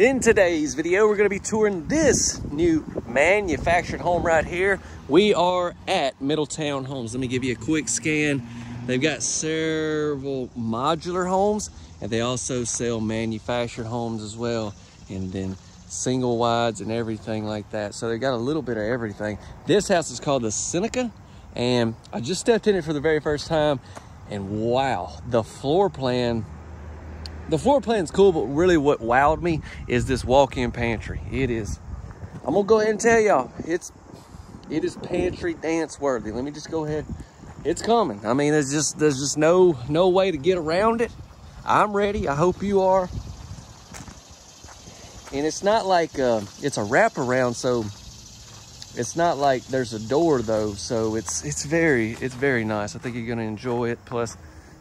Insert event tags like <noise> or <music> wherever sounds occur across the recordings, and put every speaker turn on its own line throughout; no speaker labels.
In today's video, we're gonna be touring this new manufactured home right here. We are at Middletown Homes. Let me give you a quick scan. They've got several modular homes and they also sell manufactured homes as well. And then single wides and everything like that. So they've got a little bit of everything. This house is called the Seneca and I just stepped in it for the very first time and wow, the floor plan the floor plan's cool, but really what wowed me is this walk-in pantry. It is, I'm gonna go ahead and tell y'all, it's, it is pantry dance worthy. Let me just go ahead. It's coming. I mean, there's just, there's just no, no way to get around it. I'm ready. I hope you are. And it's not like, uh, it's a wraparound, so it's not like there's a door though. So it's, it's very, it's very nice. I think you're gonna enjoy it. Plus,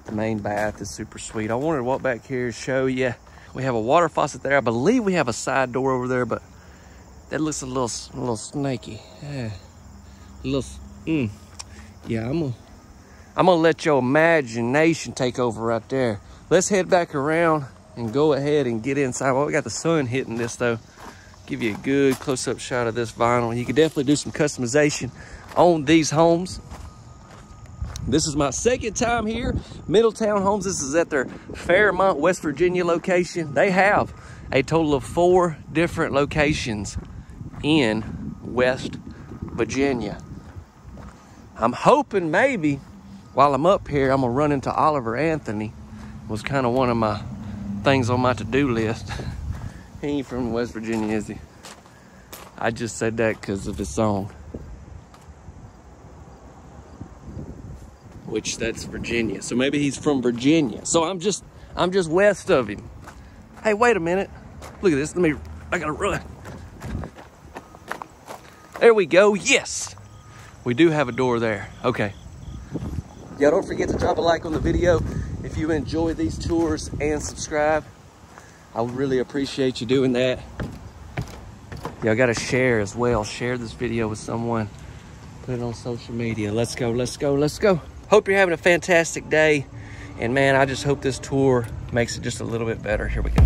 the main bath is super sweet. I wanted to walk back here show you. We have a water faucet there. I believe we have a side door over there, but that looks a little, a little snaky. Yeah, a little, mm. yeah. I'm gonna, I'm gonna let your imagination take over right there. Let's head back around and go ahead and get inside. Well, we got the sun hitting this though. Give you a good close-up shot of this vinyl. You could definitely do some customization on these homes. This is my second time here, Middletown Homes. This is at their Fairmont, West Virginia location. They have a total of four different locations in West Virginia. I'm hoping maybe while I'm up here, I'm gonna run into Oliver Anthony. Was kind of one of my things on my to-do list. <laughs> he ain't from West Virginia, is he? I just said that because of his song. Which that's Virginia. So maybe he's from Virginia. So I'm just I'm just west of him. Hey, wait a minute. Look at this. Let me I gotta run. There we go. Yes. We do have a door there. Okay. Y'all don't forget to drop a like on the video if you enjoy these tours and subscribe. I would really appreciate you doing that. Y'all gotta share as well. Share this video with someone. Put it on social media. Let's go, let's go, let's go. Hope you're having a fantastic day. And man, I just hope this tour makes it just a little bit better. Here we go.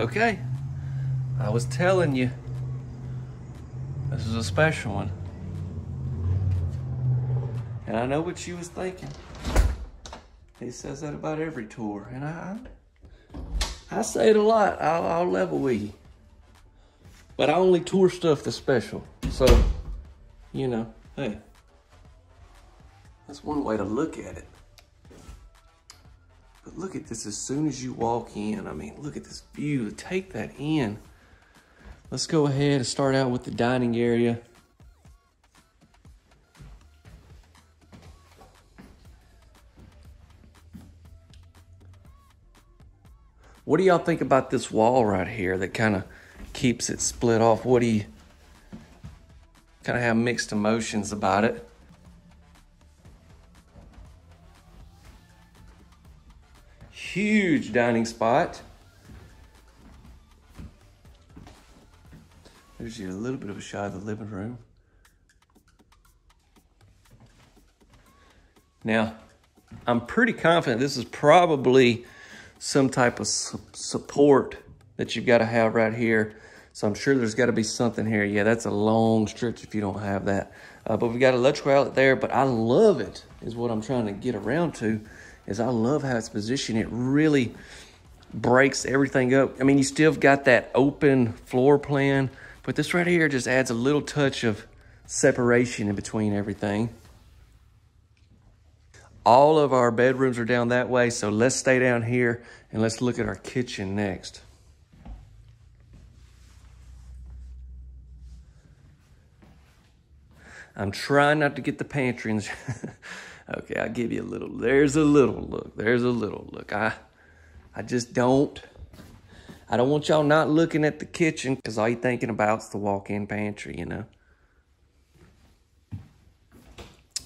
Okay, I was telling you. This is a special one. And I know what she was thinking. He says that about every tour. And I I say it a lot. I'll, I'll level with you. But I only tour stuff that's special. So, you know, hey. That's one way to look at it. But look at this as soon as you walk in. I mean, look at this view. Take that in. Let's go ahead and start out with the dining area. What do y'all think about this wall right here that kind of keeps it split off? What do you kind of have mixed emotions about it? Huge dining spot. There's you a little bit of a shot of the living room. Now, I'm pretty confident this is probably some type of su support that you've got to have right here. So I'm sure there's got to be something here. Yeah, that's a long stretch if you don't have that. Uh, but we've got electrical outlet there, but I love it is what I'm trying to get around to is I love how it's positioned. It really breaks everything up. I mean, you still got that open floor plan, but this right here just adds a little touch of separation in between everything. All of our bedrooms are down that way, so let's stay down here and let's look at our kitchen next. I'm trying not to get the pantry. In <laughs> okay, I'll give you a little. There's a little look. There's a little look. I, I just don't I don't want y'all not looking at the kitchen because all you're thinking about is the walk-in pantry, you know.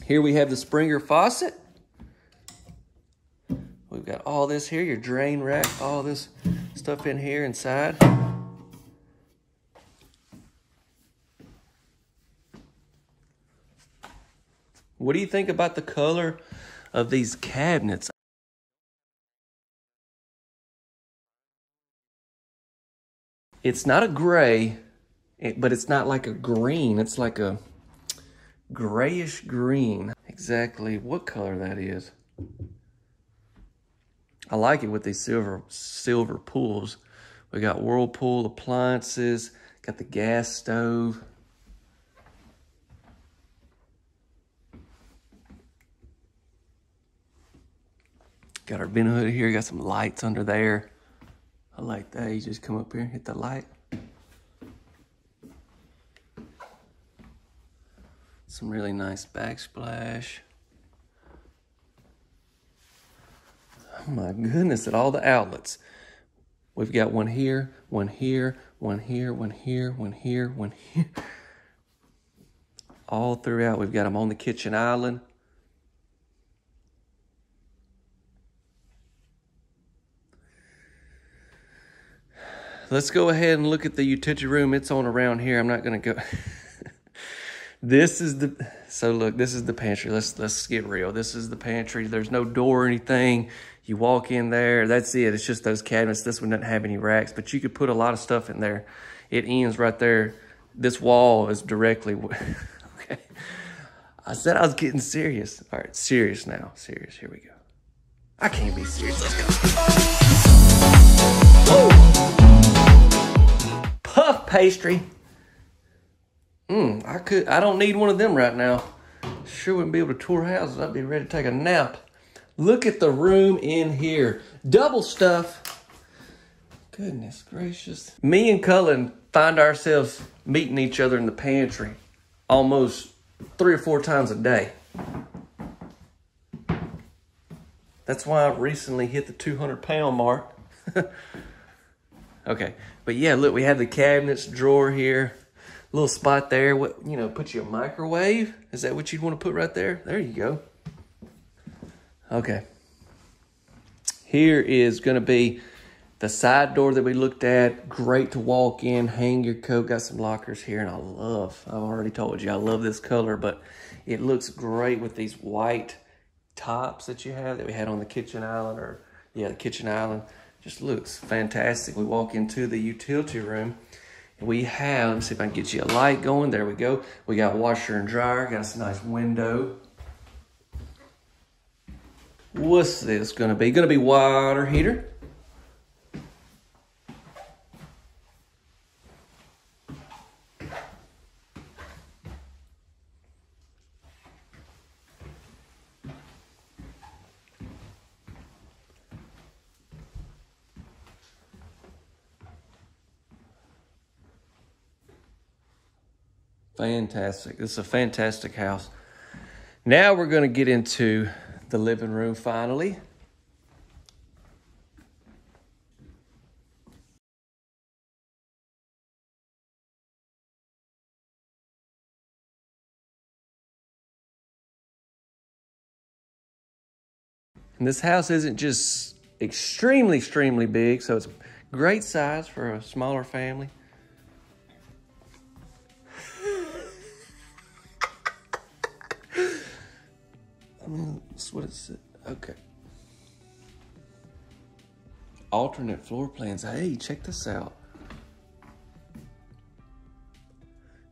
Here we have the Springer faucet. We We've got all this here, your drain rack, all this stuff in here inside. What do you think about the color of these cabinets? It's not a gray, but it's not like a green. It's like a grayish green. Exactly what color that is. I like it with these silver silver pools. We got Whirlpool appliances, got the gas stove. Got our bin hood here, got some lights under there. I like that. You just come up here hit the light. Some really nice backsplash. Oh my goodness, at all the outlets. We've got one here, one here, one here, one here, one here, one here. All throughout, we've got them on the kitchen island. Let's go ahead and look at the utility room. It's on around here. I'm not going to go. <laughs> this is the, so look, this is the pantry. Let's, let's get real. This is the pantry. There's no door or anything. You walk in there, that's it. It's just those cabinets. This one doesn't have any racks, but you could put a lot of stuff in there. It ends right there. This wall is directly, <laughs> okay. I said I was getting serious. All right, serious now, serious, here we go. I can't be serious, let's go. Pastry. Mmm, I could, I don't need one of them right now. Sure wouldn't be able to tour houses. I'd be ready to take a nap. Look at the room in here. Double stuff. Goodness gracious. Me and Cullen find ourselves meeting each other in the pantry almost three or four times a day. That's why I recently hit the 200 pound mark. <laughs> okay, but yeah, look, we have the cabinets drawer here. Little spot there. What you know, put you a microwave. Is that what you'd want to put right there? There you go. Okay. Here is going to be the side door that we looked at. Great to walk in, hang your coat. Got some lockers here, and I love, I've already told you, I love this color, but it looks great with these white tops that you have that we had on the kitchen island, or yeah, the kitchen island. Just looks fantastic. We walk into the utility room. We have, let me see if I can get you a light going. There we go. We got washer and dryer, got a nice window. What's this gonna be? Gonna be water heater. Fantastic. This is a fantastic house. Now we're going to get into the living room finally. And this house isn't just extremely, extremely big, so it's great size for a smaller family. What is it? Okay. Alternate floor plans. Hey, check this out.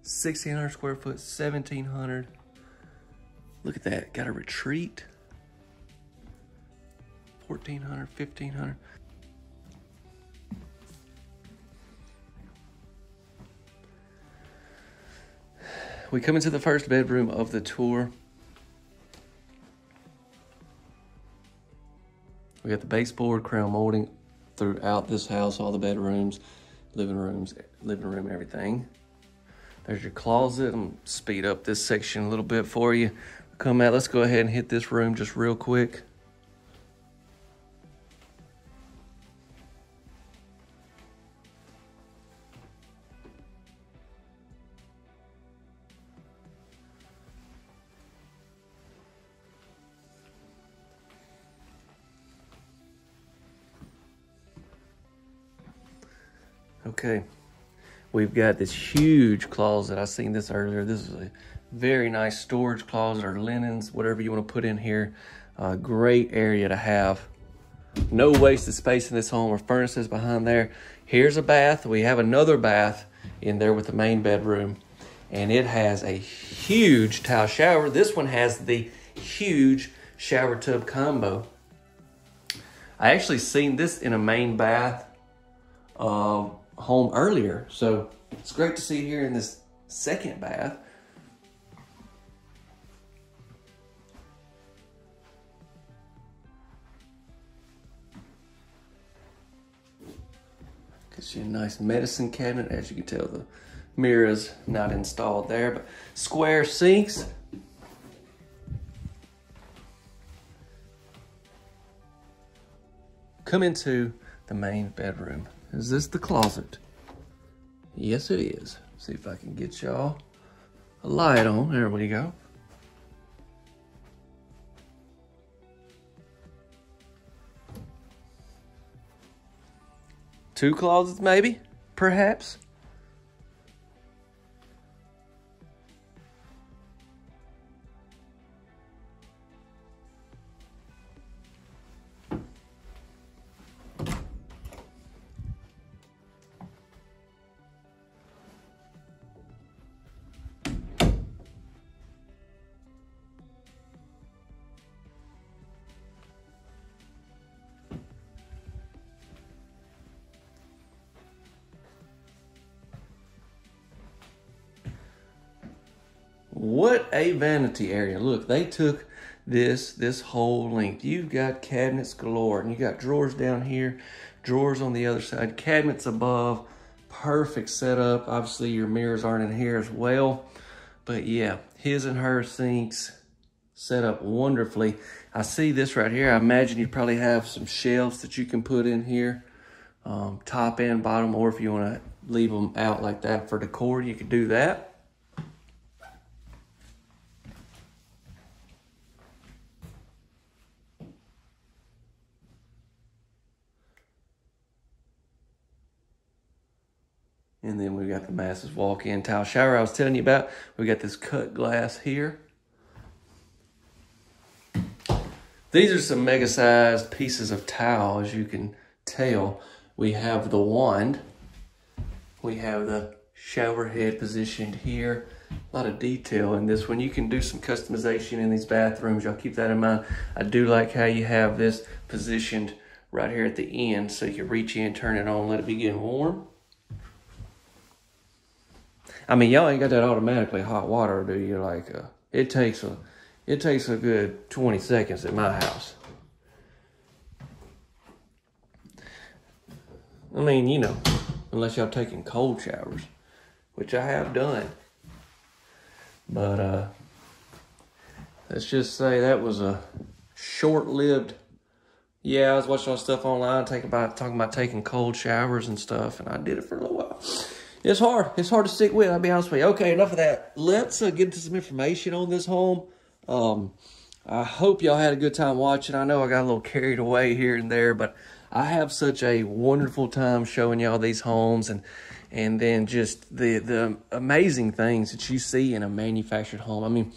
1,600 square foot, 1,700. Look at that. Got a retreat. 1,400, 1,500. We come into the first bedroom of the tour. We got the baseboard crown molding throughout this house, all the bedrooms, living rooms, living room, everything. There's your closet. I'm speed up this section a little bit for you. Come out, let's go ahead and hit this room just real quick. Okay, we've got this huge closet. I seen this earlier. This is a very nice storage closet or linens, whatever you want to put in here. Uh, great area to have. No wasted space in this home or furnaces behind there. Here's a bath. We have another bath in there with the main bedroom. And it has a huge tile shower. This one has the huge shower tub combo. I actually seen this in a main bath uh, home earlier. So it's great to see here in this second bath. Gives you a nice medicine cabinet. As you can tell, the mirror is not installed there, but square sinks. Come into the main bedroom. Is this the closet? Yes, it is. See if I can get y'all a light on. There we go. Two closets, maybe, perhaps. What a vanity area. Look, they took this this whole length. You've got cabinets galore, and you got drawers down here, drawers on the other side, cabinets above. Perfect setup. Obviously, your mirrors aren't in here as well. But yeah, his and her sinks set up wonderfully. I see this right here. I imagine you probably have some shelves that you can put in here, um, top and bottom, or if you want to leave them out like that for decor, you could do that. And then we've got the massive walk-in tile shower I was telling you about. We got this cut glass here. These are some mega-sized pieces of tile, as you can tell. We have the wand. We have the shower head positioned here. A lot of detail in this one. You can do some customization in these bathrooms. Y'all keep that in mind. I do like how you have this positioned right here at the end so you can reach in, turn it on, let it be getting warm. I mean, y'all ain't got that automatically hot water, do you? Like, uh, it takes a, it takes a good 20 seconds at my house. I mean, you know, unless y'all taking cold showers, which I have done. But, uh, let's just say that was a short-lived, yeah, I was watching all stuff online, talking about, talking about taking cold showers and stuff, and I did it for a little it's hard. It's hard to stick with. I'll be honest with you. Okay, enough of that. Let's uh, get into some information on this home. Um, I hope y'all had a good time watching. I know I got a little carried away here and there, but I have such a wonderful time showing y'all these homes and and then just the the amazing things that you see in a manufactured home. I mean,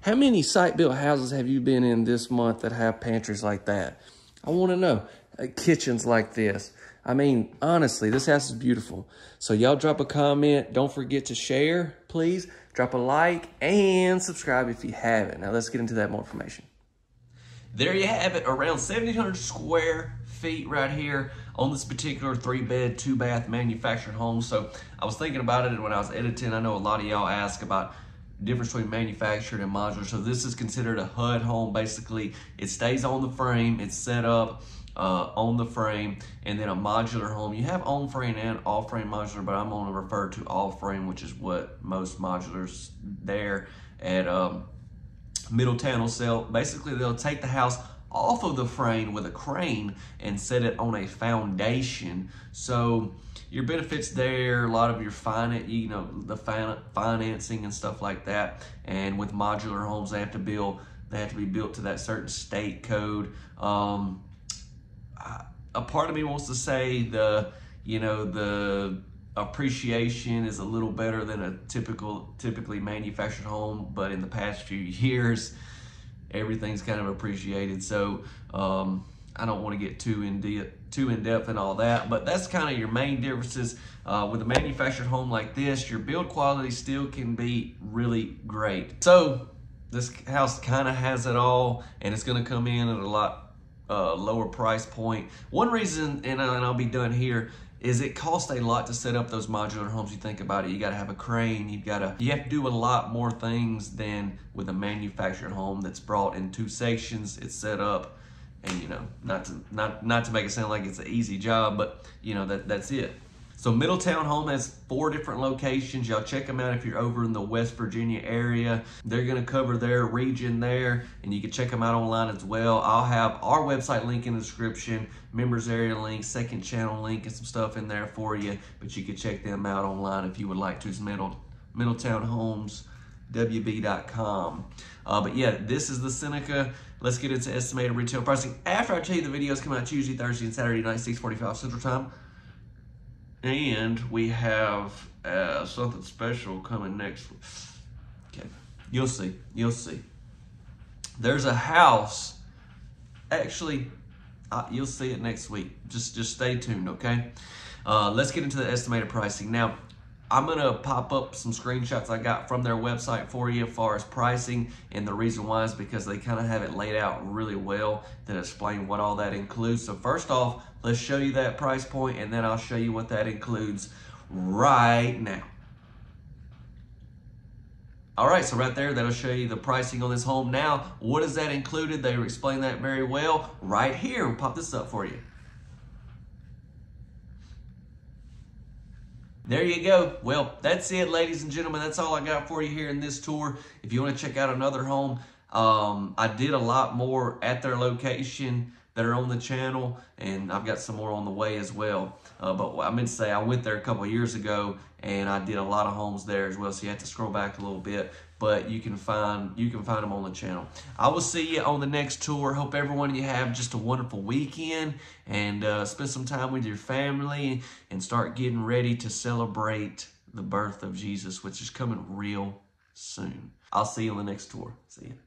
how many site-built houses have you been in this month that have pantries like that? I want to know. Uh, kitchens like this. I mean, honestly, this house is beautiful. So y'all drop a comment. Don't forget to share, please. Drop a like and subscribe if you haven't. Now let's get into that more information. There you have it, around 1,700 square feet right here on this particular three bed, two bath manufactured home. So I was thinking about it when I was editing. I know a lot of y'all ask about difference between manufactured and modular. So this is considered a HUD home. Basically, it stays on the frame. It's set up uh, on the frame and then a modular home. You have on frame and off frame modular, but I'm going to refer to off frame, which is what most modulars there at um, Middletown will sell. Basically, they'll take the house off of the frame with a crane and set it on a foundation. So your benefits there, a lot of your finance, you know, the fin financing and stuff like that. And with modular homes, they have to build, they have to be built to that certain state code. Um, a part of me wants to say the, you know, the appreciation is a little better than a typical typically manufactured home but in the past few <laughs> years everything's kind of appreciated. So um, I don't want to get too in depth too in depth and all that but that's kind of your main differences. Uh, with a manufactured home like this your build quality still can be really great. So this house kind of has it all and it's going to come in at a lot uh, lower price point. one reason and, and I'll be done here is it costs a lot to set up those modular homes. You think about it, you got to have a crane, you've got to, you have to do a lot more things than with a manufactured home that's brought in two sections. It's set up, and you know, not to not not to make it sound like it's an easy job, but you know that that's it. So Middletown Home has four different locations. Y'all check them out if you're over in the West Virginia area. They're to cover their region there, and you can check them out online as well. I'll have our website link in the description, members area link, second channel link, and some stuff in there for you. But you can check them out online if you would like to. It's Middle, Middletown Homes. WV.com. Uh, but yeah, this is the Seneca. Let's get into estimated retail pricing. After I tell you the videos come out Tuesday, Thursday, and Saturday night, 645 Central Time. And we have uh, something special coming next. Okay, you'll see. You'll see. There's a house. Actually, uh, you'll see it next week. Just just stay tuned, okay? Uh, let's get into the estimated pricing now. I'm gonna pop up some screenshots I got from their website for you as far as pricing and the reason why is because they kind of have it laid out really well that explain what all that includes. So first off, let's show you that price point and then I'll show you what that includes right now. All right, so right there, that'll show you the pricing on this home. Now, what is that included? They explain that very well right here. We'll pop this up for you. There you go. Well, that's it, ladies and gentlemen. That's all I got for you here in this tour. If you want to check out another home, um, I did a lot more at their location that are on the channel, and I've got some more on the way as well. Uh, but I meant to say, I went there a couple years ago, and I did a lot of homes there as well, so you have to scroll back a little bit but you can find you can find them on the channel. I will see you on the next tour. Hope everyone you have just a wonderful weekend and uh, spend some time with your family and start getting ready to celebrate the birth of Jesus, which is coming real soon. I'll see you on the next tour. See you.